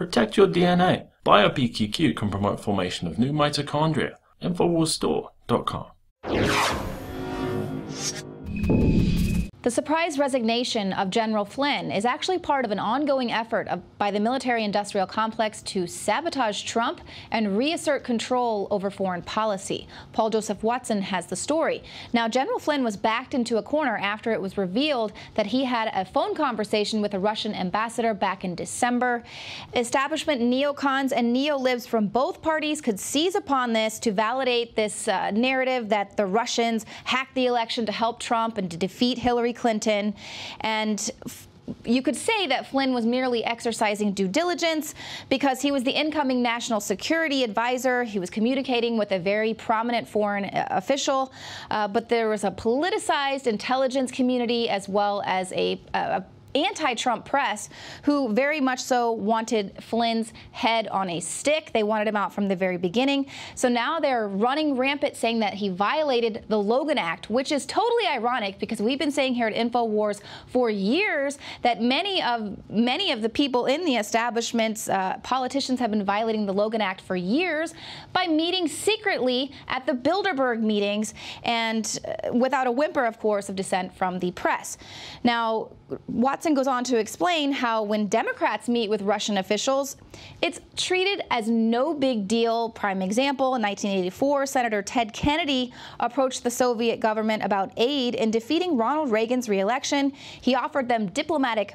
Protect your DNA. BioPQQ can promote formation of new mitochondria. Infowarsstore.com. The surprise resignation of General Flynn is actually part of an ongoing effort of, by the military industrial complex to sabotage Trump and reassert control over foreign policy. Paul Joseph Watson has the story. Now, General Flynn was backed into a corner after it was revealed that he had a phone conversation with a Russian ambassador back in December. Establishment neocons and neolibs from both parties could seize upon this to validate this uh, narrative that the Russians hacked the election to help Trump and to defeat Hillary Clinton. And you could say that Flynn was merely exercising due diligence because he was the incoming national security advisor. He was communicating with a very prominent foreign uh, official, uh, but there was a politicized intelligence community as well as a, a anti-Trump press who very much so wanted Flynn's head on a stick. They wanted him out from the very beginning. So now they're running rampant saying that he violated the Logan Act, which is totally ironic because we've been saying here at InfoWars for years that many of many of the people in the establishments, uh, politicians have been violating the Logan Act for years by meeting secretly at the Bilderberg meetings and uh, without a whimper, of course, of dissent from the press. Now, Watson goes on to explain how when Democrats meet with Russian officials, it's treated as no big deal. Prime example, in 1984, Senator Ted Kennedy approached the Soviet government about aid in defeating Ronald Reagan's reelection. He offered them diplomatic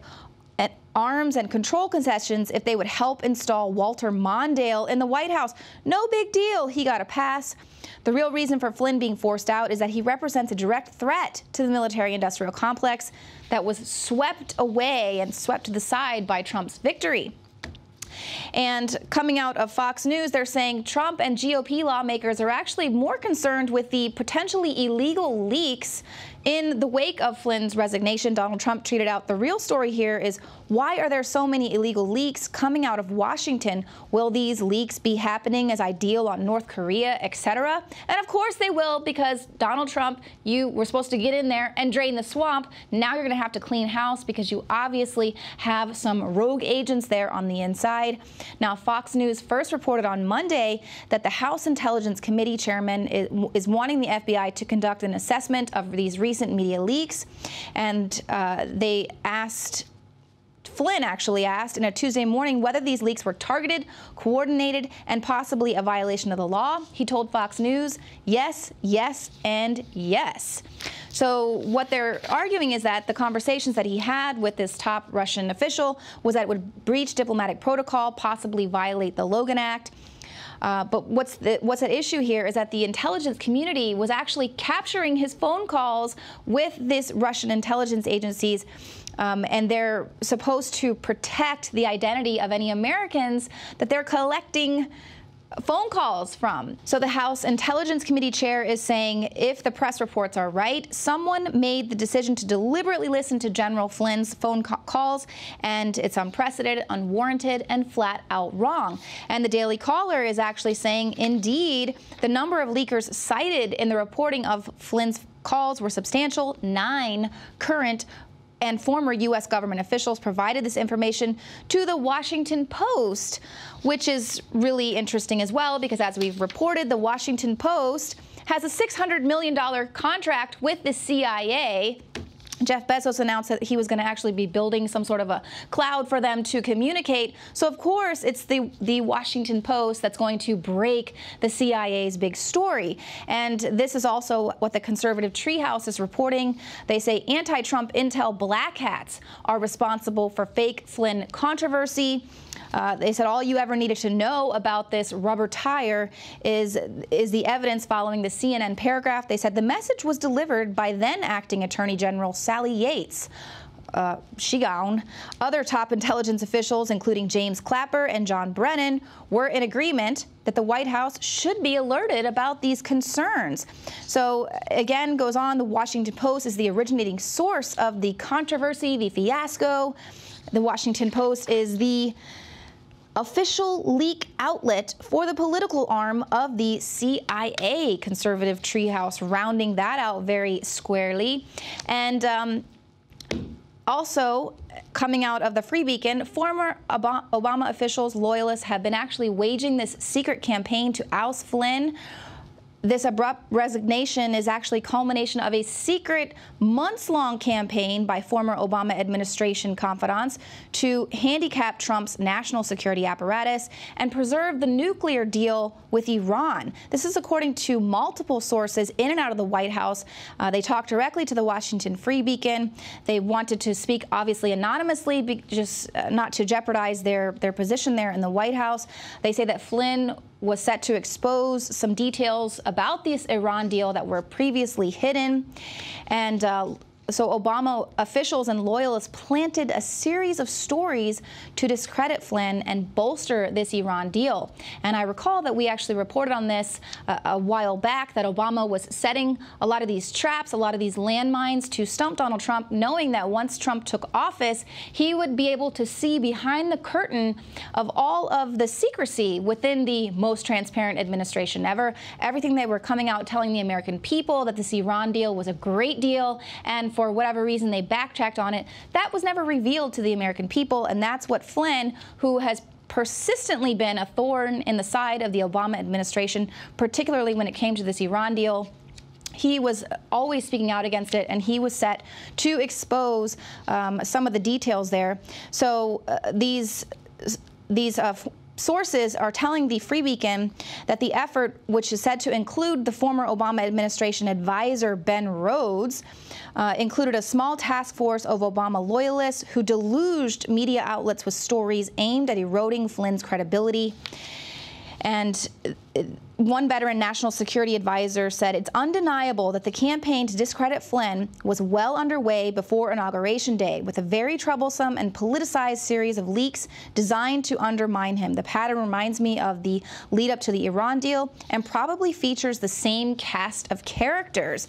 arms and control concessions if they would help install Walter Mondale in the White House. No big deal. He got a pass. The real reason for Flynn being forced out is that he represents a direct threat to the military industrial complex that was swept away and swept to the side by Trump's victory. And coming out of Fox News, they're saying Trump and GOP lawmakers are actually more concerned with the potentially illegal leaks in the wake of Flynn's resignation, Donald Trump tweeted out the real story here is why are there so many illegal leaks coming out of Washington? Will these leaks be happening as I deal on North Korea, etc.? And of course they will because Donald Trump, you were supposed to get in there and drain the swamp. Now you're going to have to clean house because you obviously have some rogue agents there on the inside. Now, Fox News first reported on Monday that the House Intelligence Committee chairman is, is wanting the FBI to conduct an assessment of these recent recent media leaks, and uh, they asked Flynn actually asked in a Tuesday morning whether these leaks were targeted, coordinated, and possibly a violation of the law. He told Fox News, yes, yes, and yes. So what they're arguing is that the conversations that he had with this top Russian official was that it would breach diplomatic protocol, possibly violate the Logan Act. Uh, but what's the, what's at issue here is that the intelligence community was actually capturing his phone calls with this Russian intelligence agencies. Um, and they're supposed to protect the identity of any Americans that they're collecting phone calls from. So the House Intelligence Committee chair is saying if the press reports are right, someone made the decision to deliberately listen to General Flynn's phone calls, and it's unprecedented, unwarranted, and flat out wrong. And the Daily Caller is actually saying, indeed, the number of leakers cited in the reporting of Flynn's calls were substantial, nine current and former U.S. government officials provided this information to the Washington Post, which is really interesting as well because, as we've reported, the Washington Post has a $600 million contract with the CIA Jeff Bezos announced that he was going to actually be building some sort of a cloud for them to communicate. So of course, it's the the Washington Post that's going to break the CIA's big story. And this is also what the conservative treehouse is reporting. They say anti-Trump intel black hats are responsible for fake Flynn controversy. Uh, they said all you ever needed to know about this rubber tire is is the evidence following the CNN paragraph. They said the message was delivered by then acting Attorney General Sally Yates. Uh, gone. Other top intelligence officials, including James Clapper and John Brennan, were in agreement that the White House should be alerted about these concerns. So, again, goes on, the Washington Post is the originating source of the controversy, the fiasco. The Washington Post is the official leak outlet for the political arm of the CIA, conservative treehouse, rounding that out very squarely. And um, also, coming out of the Free Beacon, former Obama officials, loyalists, have been actually waging this secret campaign to oust Flynn this abrupt resignation is actually culmination of a secret months-long campaign by former Obama administration confidants to handicap Trump's national security apparatus and preserve the nuclear deal with Iran. This is according to multiple sources in and out of the White House. Uh, they talked directly to the Washington Free Beacon. They wanted to speak obviously anonymously, just uh, not to jeopardize their, their position there in the White House. They say that Flynn was set to expose some details about this Iran deal that were previously hidden. And uh, so Obama officials and loyalists planted a series of stories to discredit Flynn and bolster this Iran deal. And I recall that we actually reported on this uh, a while back that Obama was setting a lot of these traps, a lot of these landmines to stump Donald Trump, knowing that once Trump took office, he would be able to see behind the curtain of all of the secrecy within the most transparent administration ever. Everything they were coming out telling the American people that this Iran deal was a great deal and for whatever reason they backtracked on it, that was never revealed to the American people. And that's what Flynn, who has persistently been a thorn in the side of the Obama administration, particularly when it came to this Iran deal, he was always speaking out against it, and he was set to expose um, some of the details there. So uh, these these uh, sources are telling the Free Beacon that the effort, which is said to include the former Obama administration advisor Ben Rhodes, uh, included a small task force of Obama loyalists who deluged media outlets with stories aimed at eroding Flynn's credibility. And uh, one veteran national security advisor said it's undeniable that the campaign to discredit Flynn was well underway before Inauguration Day, with a very troublesome and politicized series of leaks designed to undermine him. The pattern reminds me of the lead up to the Iran deal and probably features the same cast of characters.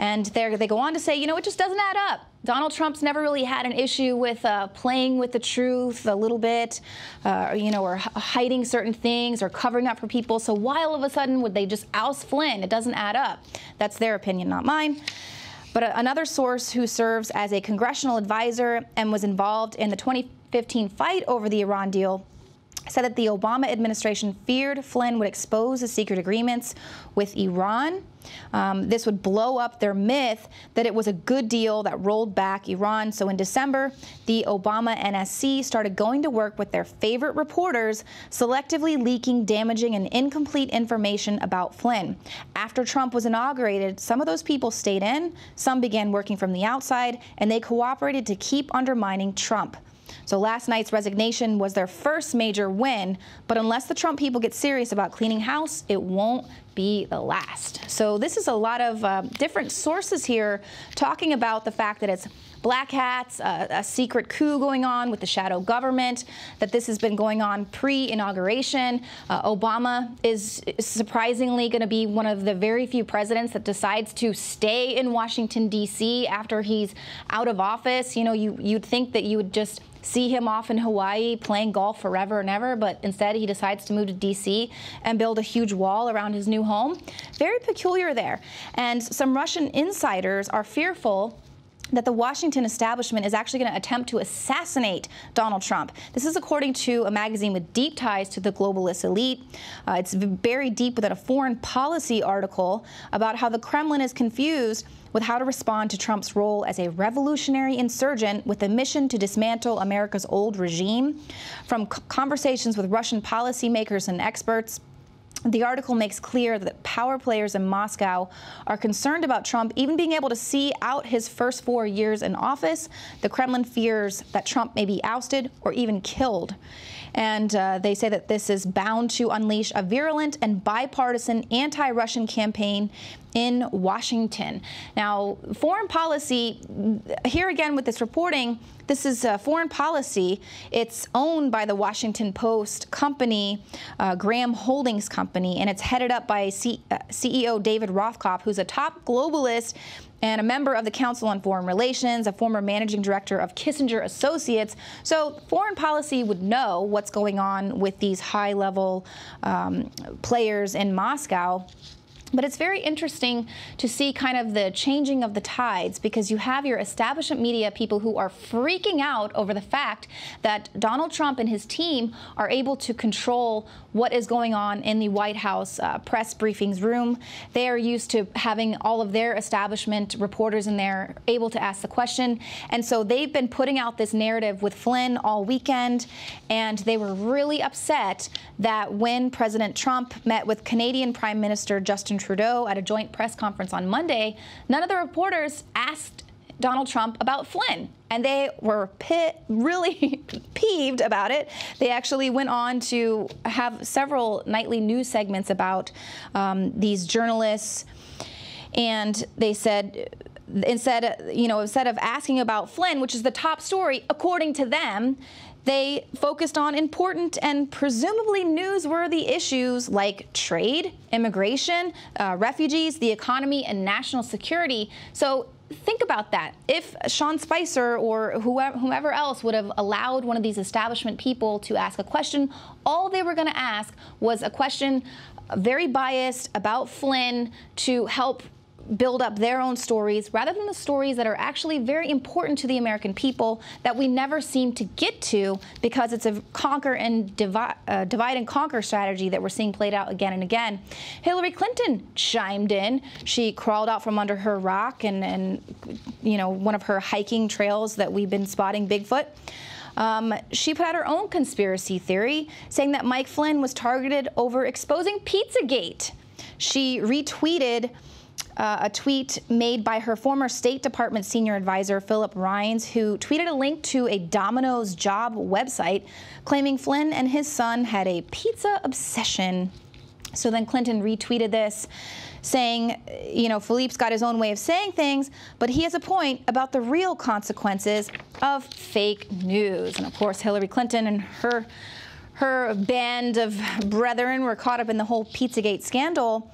And they go on to say, you know, it just doesn't add up. Donald Trump's never really had an issue with uh, playing with the truth a little bit, uh, you know, or hiding certain things or covering up for people. So why all of a sudden would they just oust Flynn? It doesn't add up. That's their opinion, not mine. But uh, another source who serves as a congressional advisor and was involved in the 2015 fight over the Iran deal said that the Obama administration feared Flynn would expose the secret agreements with Iran. Um, this would blow up their myth that it was a good deal that rolled back Iran. So in December, the Obama NSC started going to work with their favorite reporters, selectively leaking damaging and incomplete information about Flynn. After Trump was inaugurated, some of those people stayed in, some began working from the outside, and they cooperated to keep undermining Trump. So last night's resignation was their first major win, but unless the Trump people get serious about cleaning house, it won't be the last. So this is a lot of uh, different sources here talking about the fact that it's black hats, uh, a secret coup going on with the shadow government, that this has been going on pre-inauguration. Uh, Obama is surprisingly going to be one of the very few presidents that decides to stay in Washington, D.C. after he's out of office. You know, you, you'd think that you would just see him off in Hawaii playing golf forever and ever, but instead he decides to move to D.C. and build a huge wall around his new home. Very peculiar there. And some Russian insiders are fearful that the Washington establishment is actually going to attempt to assassinate Donald Trump. This is according to a magazine with deep ties to the globalist elite. Uh, it's buried deep within a foreign policy article about how the Kremlin is confused with how to respond to Trump's role as a revolutionary insurgent with a mission to dismantle America's old regime. From conversations with Russian policymakers and experts, the article makes clear that power players in Moscow are concerned about Trump even being able to see out his first four years in office. The Kremlin fears that Trump may be ousted or even killed. And uh, they say that this is bound to unleash a virulent and bipartisan anti Russian campaign in Washington. Now, foreign policy, here again with this reporting, this is uh, foreign policy. It's owned by the Washington Post company, uh, Graham Holdings Company, and it's headed up by C uh, CEO David Rothkopf, who's a top globalist and a member of the Council on Foreign Relations, a former managing director of Kissinger Associates. So foreign policy would know what's going on with these high-level um, players in Moscow. But it's very interesting to see kind of the changing of the tides because you have your establishment media people who are freaking out over the fact that Donald Trump and his team are able to control what is going on in the White House uh, press briefings room. They are used to having all of their establishment reporters in there able to ask the question. And so they've been putting out this narrative with Flynn all weekend. And they were really upset that when President Trump met with Canadian Prime Minister Justin Trudeau at a joint press conference on Monday, none of the reporters asked Donald Trump about Flynn. And they were pit, really peeved about it. They actually went on to have several nightly news segments about um, these journalists. And they said, instead, you know, instead of asking about Flynn, which is the top story, according to them, they focused on important and presumably newsworthy issues like trade, immigration, uh, refugees, the economy, and national security. So think about that. If Sean Spicer or whoever, whomever else would have allowed one of these establishment people to ask a question, all they were going to ask was a question very biased about Flynn to help build up their own stories rather than the stories that are actually very important to the American people that we never seem to get to because it's a conquer and divide, uh, divide and conquer strategy that we're seeing played out again and again. Hillary Clinton chimed in. She crawled out from under her rock and, and you know, one of her hiking trails that we've been spotting Bigfoot. Um, she put out her own conspiracy theory, saying that Mike Flynn was targeted over exposing Pizzagate. She retweeted uh, a tweet made by her former State Department senior advisor, Philip Reines, who tweeted a link to a Domino's job website claiming Flynn and his son had a pizza obsession. So then Clinton retweeted this saying, you know, Philippe's got his own way of saying things, but he has a point about the real consequences of fake news. And of course, Hillary Clinton and her her band of brethren were caught up in the whole Pizzagate scandal.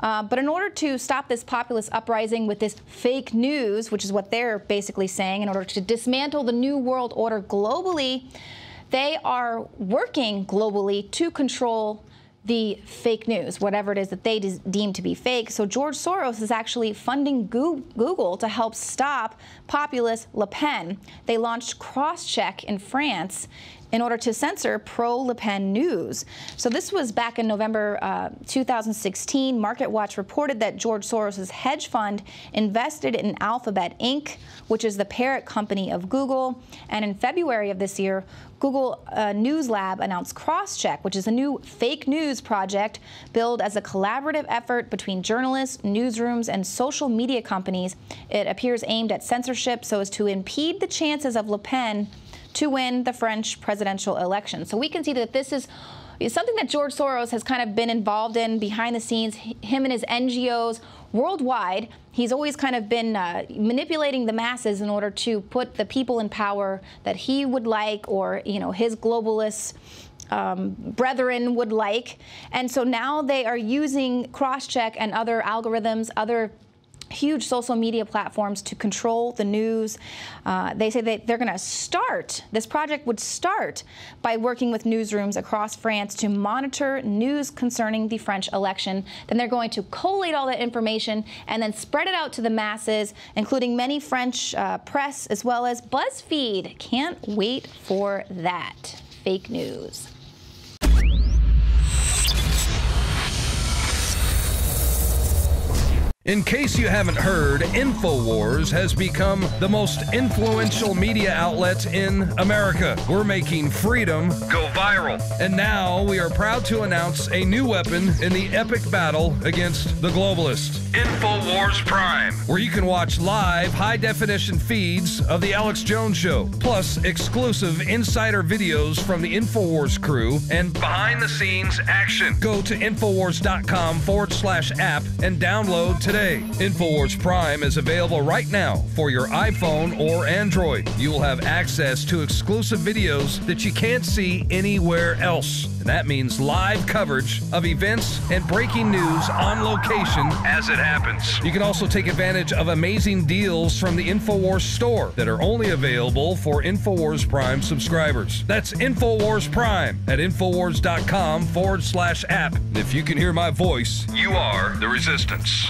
Uh, but in order to stop this populist uprising with this fake news, which is what they're basically saying, in order to dismantle the New World Order globally, they are working globally to control the fake news, whatever it is that they deem to be fake. So George Soros is actually funding Google to help stop populist Le Pen. They launched Crosscheck in France in order to censor pro Le Pen news. So this was back in November uh, 2016. MarketWatch reported that George Soros' hedge fund invested in Alphabet Inc., which is the parent company of Google. And in February of this year, Google uh, News Lab announced Crosscheck, which is a new fake news project billed as a collaborative effort between journalists, newsrooms, and social media companies. It appears aimed at censorship so as to impede the chances of Le Pen to win the French presidential election. So we can see that this is something that George Soros has kind of been involved in behind the scenes, him and his NGOs worldwide. He's always kind of been uh, manipulating the masses in order to put the people in power that he would like or, you know, his globalists um, brethren would like. And so now they are using Crosscheck and other algorithms, other huge social media platforms to control the news. Uh, they say that they're going to start, this project would start by working with newsrooms across France to monitor news concerning the French election. Then they're going to collate all that information and then spread it out to the masses, including many French uh, press as well as BuzzFeed. Can't wait for that. Fake news. In case you haven't heard, InfoWars has become the most influential media outlet in America. We're making freedom go viral. And now we are proud to announce a new weapon in the epic battle against the globalists InfoWars Prime, where you can watch live high definition feeds of The Alex Jones Show, plus exclusive insider videos from the InfoWars crew and behind the scenes action. Go to InfoWars.com forward slash app and download today today. InfoWars Prime is available right now for your iPhone or Android. You will have access to exclusive videos that you can't see anywhere else. And that means live coverage of events and breaking news on location as it happens. You can also take advantage of amazing deals from the InfoWars store that are only available for InfoWars Prime subscribers. That's InfoWars Prime at Infowars.com forward slash app. And if you can hear my voice, you are the resistance.